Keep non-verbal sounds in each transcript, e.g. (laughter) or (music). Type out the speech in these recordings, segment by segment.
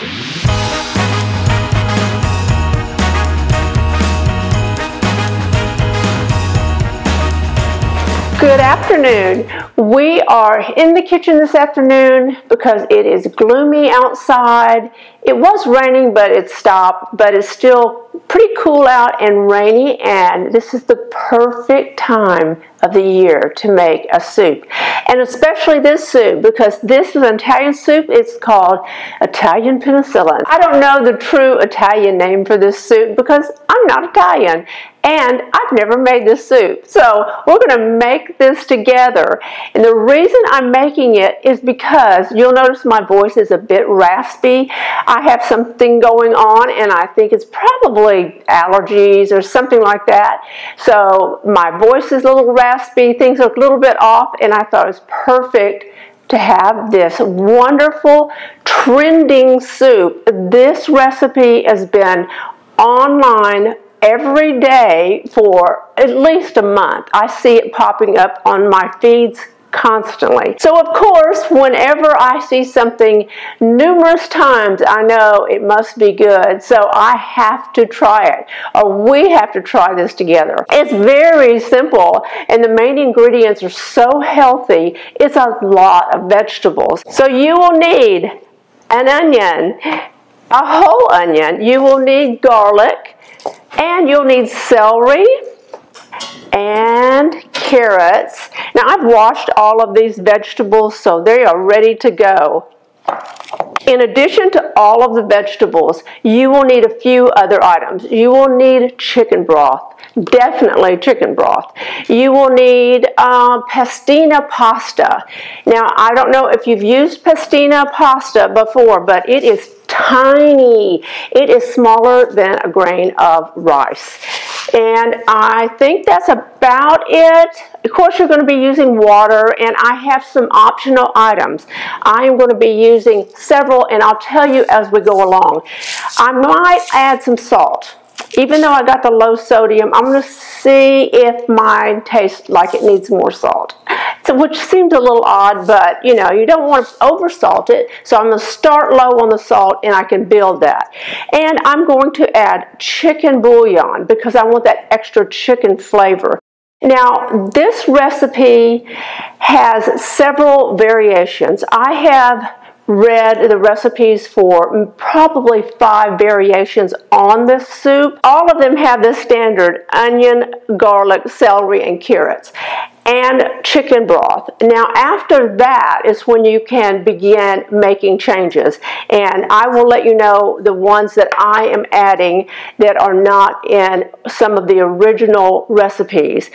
Thank (laughs) you. Good afternoon. We are in the kitchen this afternoon because it is gloomy outside. It was raining, but it stopped, but it's still pretty cool out and rainy, and this is the perfect time of the year to make a soup. And especially this soup, because this is an Italian soup. It's called Italian penicillin. I don't know the true Italian name for this soup because I'm not Italian and I've never made this soup. So we're going to make this together. And the reason I'm making it is because you'll notice my voice is a bit raspy. I have something going on and I think it's probably allergies or something like that. So my voice is a little raspy, things are a little bit off and I thought it was perfect to have this wonderful trending soup. This recipe has been online every day for at least a month. I see it popping up on my feeds constantly. So of course, whenever I see something numerous times, I know it must be good. So I have to try it, or we have to try this together. It's very simple, and the main ingredients are so healthy. It's a lot of vegetables. So you will need an onion, a whole onion. You will need garlic, and you'll need celery and carrots. Now I've washed all of these vegetables so they are ready to go. In addition to all of the vegetables, you will need a few other items. You will need chicken broth, definitely chicken broth. You will need uh, pastina pasta. Now, I don't know if you've used pastina pasta before, but it is tiny. It is smaller than a grain of rice. And I think that's about it. Of course, you're going to be using water, and I have some optional items. I am going to be using several, and I'll tell you as we go along. I might add some salt even though I got the low sodium, I'm going to see if mine tastes like it needs more salt. So, which seems a little odd, but you know, you don't want to over salt it. So I'm going to start low on the salt and I can build that. And I'm going to add chicken bouillon because I want that extra chicken flavor. Now, this recipe has several variations. I have read the recipes for probably five variations on this soup. All of them have the standard onion, garlic, celery, and carrots and chicken broth. Now after that is when you can begin making changes. And I will let you know the ones that I am adding that are not in some of the original recipes.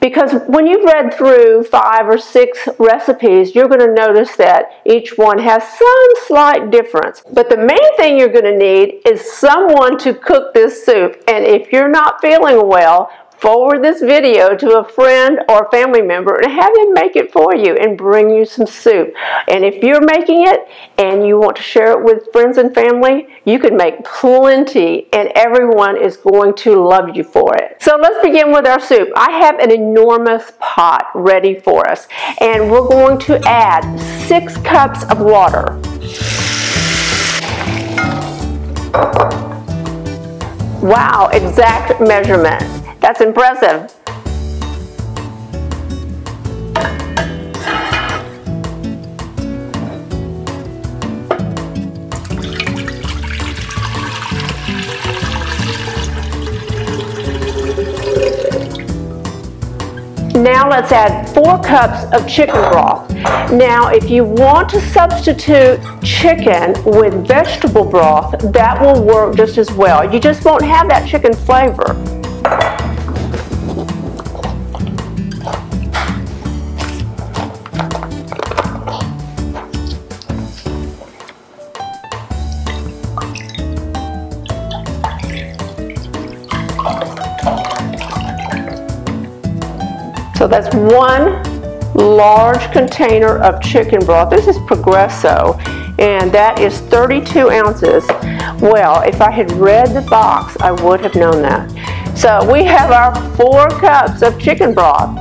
Because when you've read through five or six recipes you're going to notice that each one has some slight difference. But the main thing you're going to need is someone to cook this soup. And if you're not feeling well forward this video to a friend or family member and have them make it for you and bring you some soup. And if you're making it and you want to share it with friends and family, you can make plenty and everyone is going to love you for it. So let's begin with our soup. I have an enormous pot ready for us and we're going to add six cups of water. Wow, exact measurement. That's impressive. Now let's add four cups of chicken broth. Now if you want to substitute chicken with vegetable broth, that will work just as well. You just won't have that chicken flavor. So that's one large container of chicken broth. This is Progresso, and that is 32 ounces. Well, if I had read the box, I would have known that. So we have our four cups of chicken broth.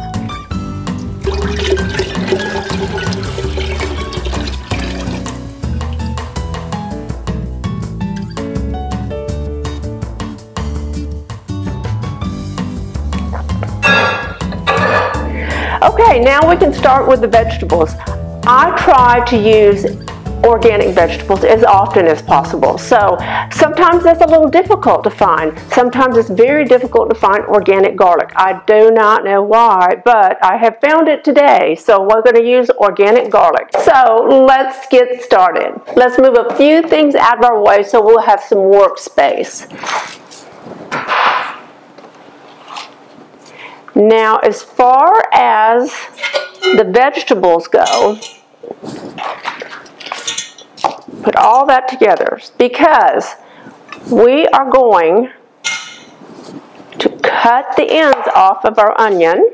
Okay, now we can start with the vegetables. I try to use organic vegetables as often as possible. So sometimes that's a little difficult to find. Sometimes it's very difficult to find organic garlic. I do not know why, but I have found it today. So we're going to use organic garlic. So let's get started. Let's move a few things out of our way so we'll have some workspace. Now, as far as the vegetables go, put all that together because we are going to cut the ends off of our onion.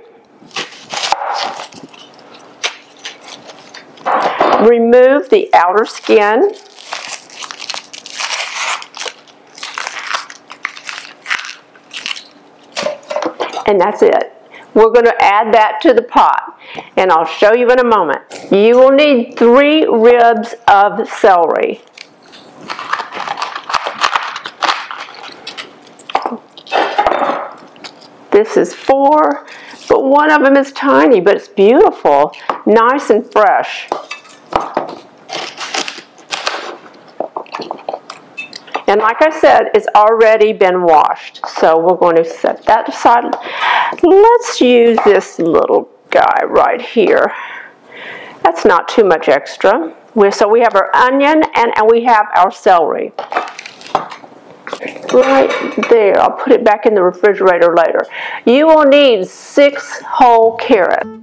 Remove the outer skin. And that's it. We're going to add that to the pot and I'll show you in a moment. You will need three ribs of celery. This is four, but one of them is tiny, but it's beautiful, nice and fresh. And like I said, it's already been washed. So we're going to set that aside. Let's use this little guy right here. That's not too much extra. So we have our onion and, and we have our celery. Right there. I'll put it back in the refrigerator later. You will need six whole carrots.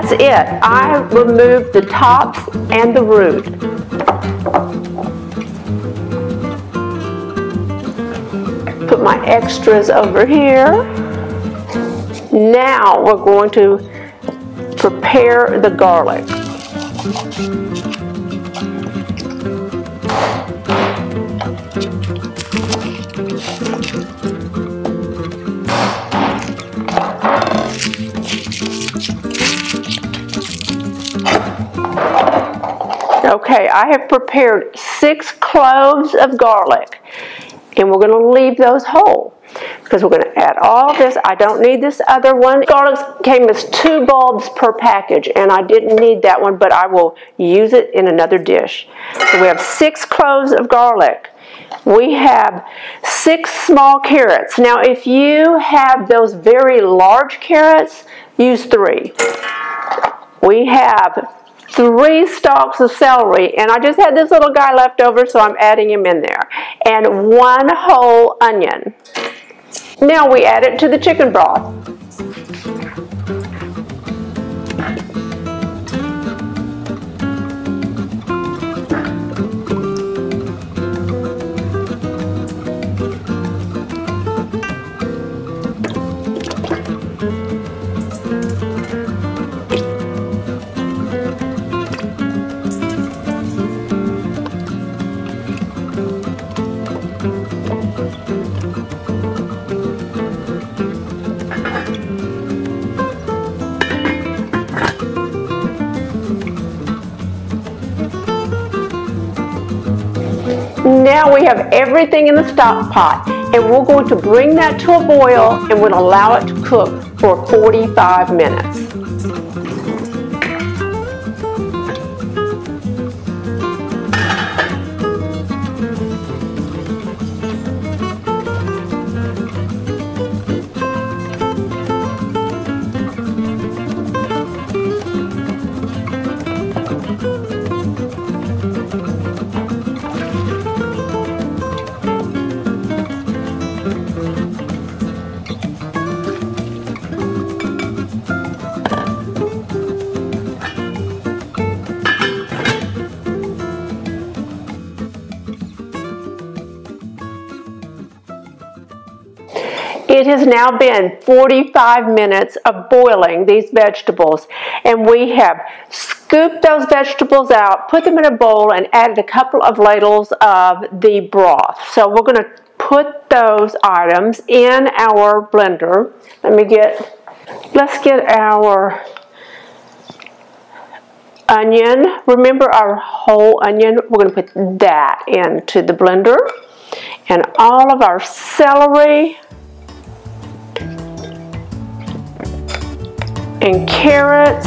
That's it. I removed the tops and the root. Put my extras over here. Now we're going to prepare the garlic. I have prepared six cloves of garlic and we're going to leave those whole because we're going to add all this. I don't need this other one. Garlic came as two bulbs per package and I didn't need that one but I will use it in another dish. So we have six cloves of garlic. We have six small carrots. Now if you have those very large carrots, use three. We have three stalks of celery, and I just had this little guy left over, so I'm adding him in there, and one whole onion. Now we add it to the chicken broth. Now we have everything in the stock pot and we're going to bring that to a boil and we'll allow it to cook for 45 minutes. Has now been 45 minutes of boiling these vegetables and we have scooped those vegetables out, put them in a bowl and added a couple of ladles of the broth. So we're going to put those items in our blender. Let me get, let's get our onion. Remember our whole onion? We're going to put that into the blender. And all of our celery and carrots.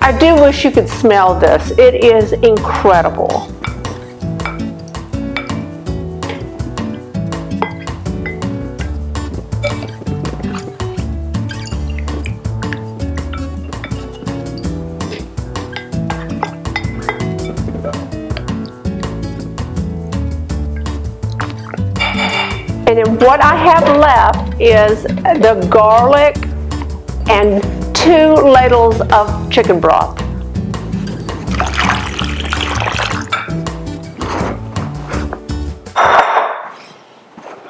I do wish you could smell this. It is incredible. What I have left is the garlic and two ladles of chicken broth.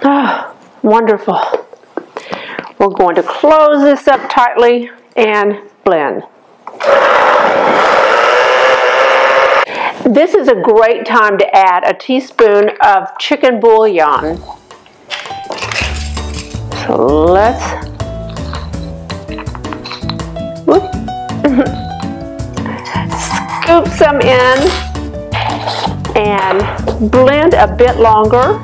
Ah, wonderful. We're going to close this up tightly and blend. This is a great time to add a teaspoon of chicken bouillon. So let's scoop some in and blend a bit longer.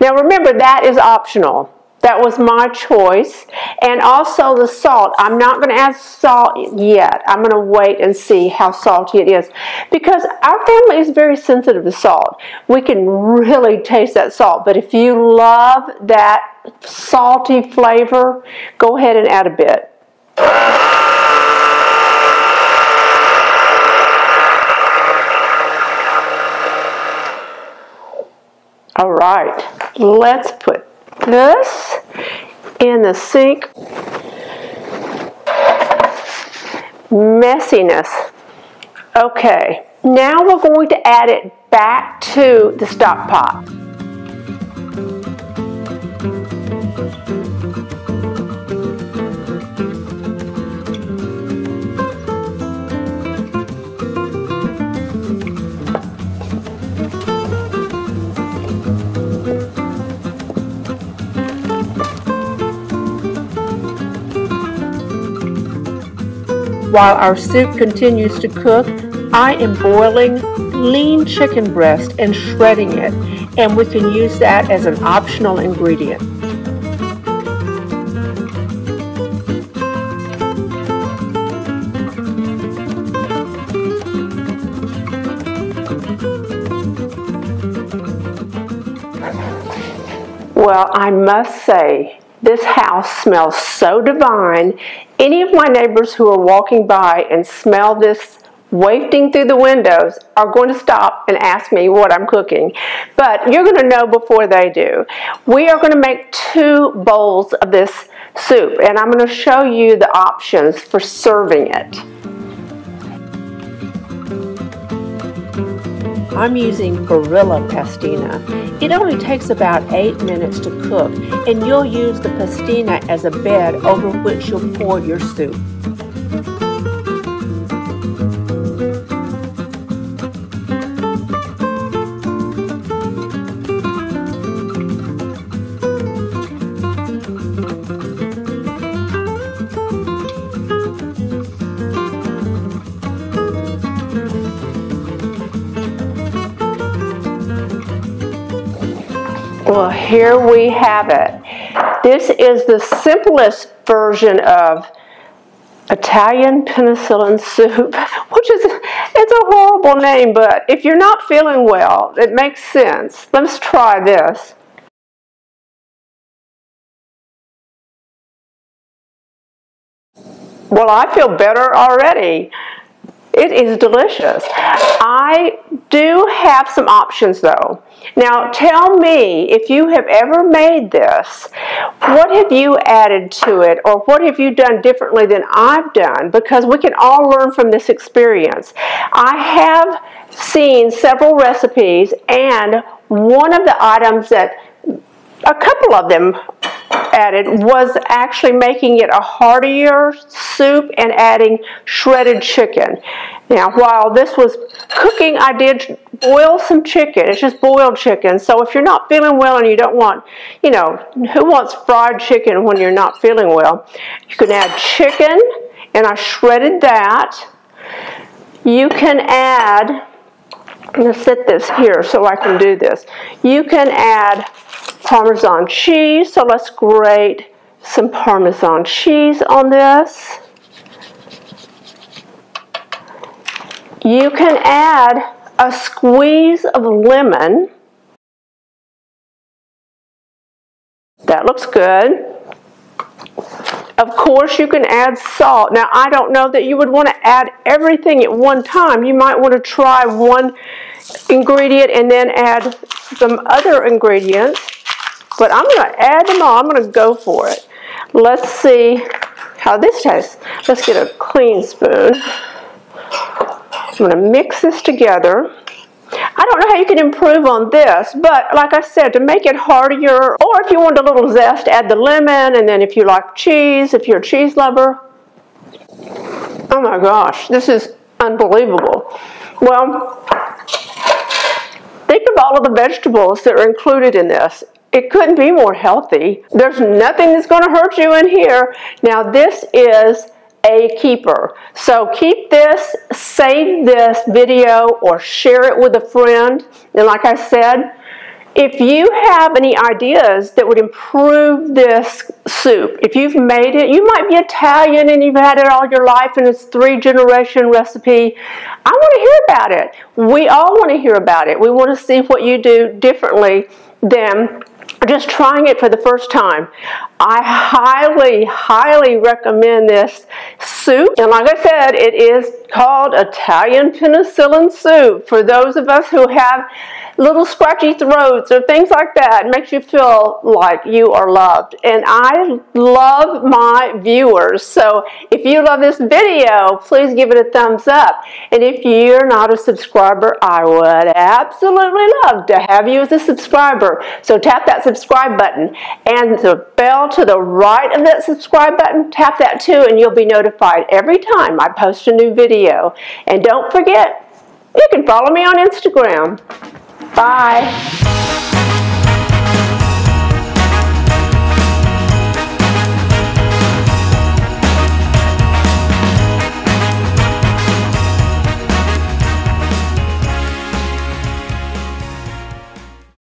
Now remember that is optional. That was my choice. And also the salt. I'm not going to add salt yet. I'm going to wait and see how salty it is. Because our family is very sensitive to salt. We can really taste that salt. But if you love that salty flavor, go ahead and add a bit. All right, let's put this in the sink. Messiness. Okay, now we're going to add it back to the stock pot. While our soup continues to cook, I am boiling lean chicken breast and shredding it, and we can use that as an optional ingredient. Well, I must say, this house smells so divine. Any of my neighbors who are walking by and smell this wafting through the windows are going to stop and ask me what I'm cooking. But you're going to know before they do. We are going to make two bowls of this soup and I'm going to show you the options for serving it. I'm using Barilla Pastina. It only takes about 8 minutes to cook and you'll use the pastina as a bed over which you'll pour your soup. Well, here we have it. This is the simplest version of Italian penicillin soup, (laughs) which is it's a horrible name, but if you're not feeling well, it makes sense. Let's try this. Well, I feel better already. It is delicious. I do have some options though. Now tell me if you have ever made this, what have you added to it or what have you done differently than I've done because we can all learn from this experience. I have seen several recipes and one of the items that a couple of them added was actually making it a heartier soup and adding shredded chicken. Now, while this was cooking, I did boil some chicken. It's just boiled chicken. So if you're not feeling well and you don't want, you know, who wants fried chicken when you're not feeling well? You can add chicken, and I shredded that. You can add, I'm going to set this here so I can do this. You can add Parmesan cheese, so let's grate some Parmesan cheese on this. You can add a squeeze of lemon. That looks good. Of course, you can add salt. Now, I don't know that you would want to add everything at one time. You might want to try one ingredient and then add some other ingredients. But I'm going to add them all. I'm going to go for it. Let's see how this tastes. Let's get a clean spoon. I'm going to mix this together. I don't know how you can improve on this, but like I said, to make it heartier, or if you want a little zest, add the lemon, and then if you like cheese, if you're a cheese lover, oh my gosh, this is unbelievable. Well, think of all of the vegetables that are included in this. It couldn't be more healthy. There's nothing that's going to hurt you in here. Now, this is a keeper. So keep this, save this video, or share it with a friend. And like I said, if you have any ideas that would improve this soup, if you've made it, you might be Italian and you've had it all your life and it's three generation recipe. I want to hear about it. We all want to hear about it. We want to see what you do differently than just trying it for the first time. I highly, highly recommend this soup. And like I said, it is called Italian penicillin soup for those of us who have little scratchy throats or things like that. It makes you feel like you are loved. And I love my viewers. So if you love this video, please give it a thumbs up. And if you're not a subscriber, I would absolutely love to have you as a subscriber. So tap that subscribe button and the bell to the right of that subscribe button, tap that too and you'll be notified every time I post a new video. And don't forget, you can follow me on Instagram. Bye.